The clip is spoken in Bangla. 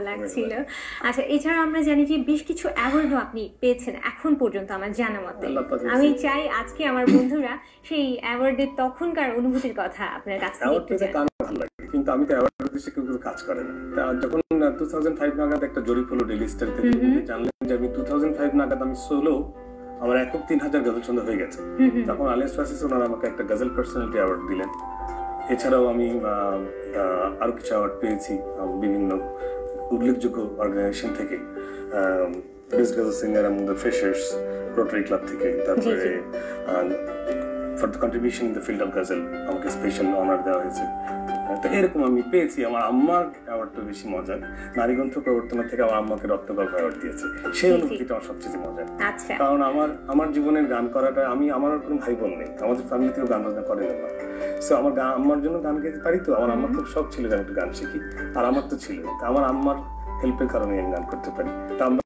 ভালো লাগছিল। আচ্ছা এছাড়া আমরা জানি যে বেশ কিছু অ্যাওয়ার্ডও আপনি পেয়েছেন এখন পর্যন্ত আমার জানা মতে। আমি চাই আজকে আমার বন্ধুরা সেই অ্যাওয়ার্ডের তখনকার অনুভূতির কথা আপনার কাছ থেকে একটু কিন্তু আমি তো অ্যাওয়ার্ড উদ্দেশ্যে কেউ কাজ করে না। যখন টু থাউজেন্ড ফাইভ নাগাদ একটা জরিপ হলো ডেলি স্টার থেকে জানলেন যে আমি টু থাউজেন্ড ফাইভ নাগাদ আমি সোলো আমার একক তিন হাজার গজল ছন্দ হয়ে গেছে। তখন আলিয়াস ফাসিস ওনারা আমাকে একটা গজল পার্সোনালিটি অ্যাওয়ার্ড দিলেন। এছাড়াও আমি আরও কিছু অ্যাওয়ার্ড পেয়েছি বিভিন্ন উল্লেখযোগ্য অর্গানাইজেশন থেকে singer among the freshers rotary club থেকে তারপরে for the contribution in the field of ghazal আমাকে স্পেশাল অনার দেওয়া হয়েছে। তো এরকম আমি পেয়েছি আমার আম্মার অ্যাওয়ার্ডটা বেশি মজার নারীগ্রন্থ প্রবর্তনের থেকে আমার আম্মাকে রক্তগল্প অ্যাওয়ার্ড দিয়েছে। সেই অনুভূতিটা আমার সবচেয়ে মজার। আচ্ছা। কারণ আমার আমার জীবনের গান করাটা আমি আমার কোনো ভাই বোন নেই। আমাদের ফ্যামিলিতেও গান বাজনা করে না। সো আমার গান আমার জন্য গান গাইতে পারি তো? আমার আম্মার খুব শখ ছিল যে আমি একটু গান শিখি। আর আমার তো ছিল আমার আম্মার হেল্পের কারণে আমি গান করতে পারি। তো আমরা